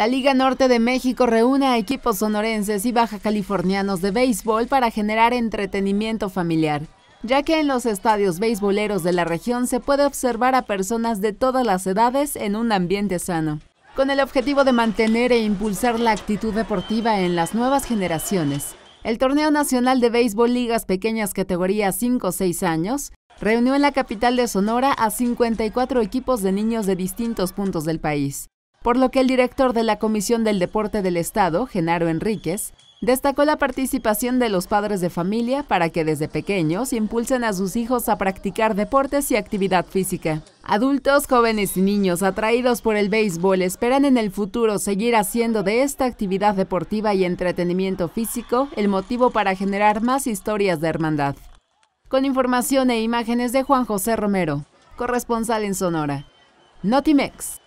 La Liga Norte de México reúne a equipos sonorenses y baja californianos de béisbol para generar entretenimiento familiar, ya que en los estadios beisboleros de la región se puede observar a personas de todas las edades en un ambiente sano. Con el objetivo de mantener e impulsar la actitud deportiva en las nuevas generaciones, el Torneo Nacional de Béisbol Ligas Pequeñas Categorías 5-6 años reunió en la capital de Sonora a 54 equipos de niños de distintos puntos del país por lo que el director de la Comisión del Deporte del Estado, Genaro Enríquez, destacó la participación de los padres de familia para que desde pequeños impulsen a sus hijos a practicar deportes y actividad física. Adultos, jóvenes y niños atraídos por el béisbol esperan en el futuro seguir haciendo de esta actividad deportiva y entretenimiento físico el motivo para generar más historias de hermandad. Con información e imágenes de Juan José Romero, corresponsal en Sonora. Notimex.